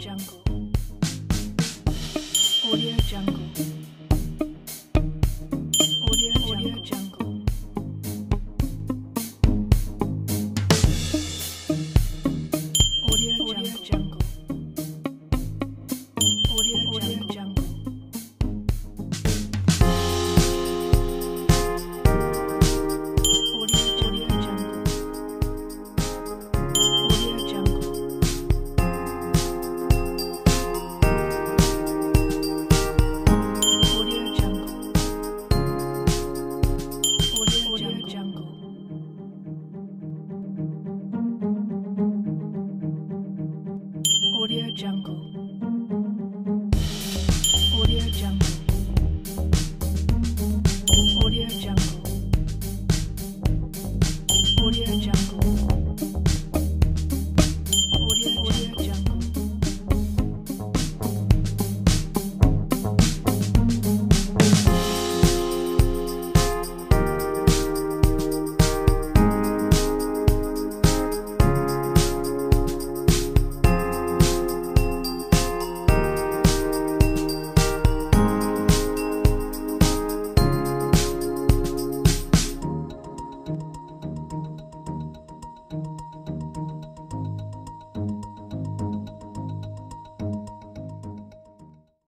Jungle. Jungle.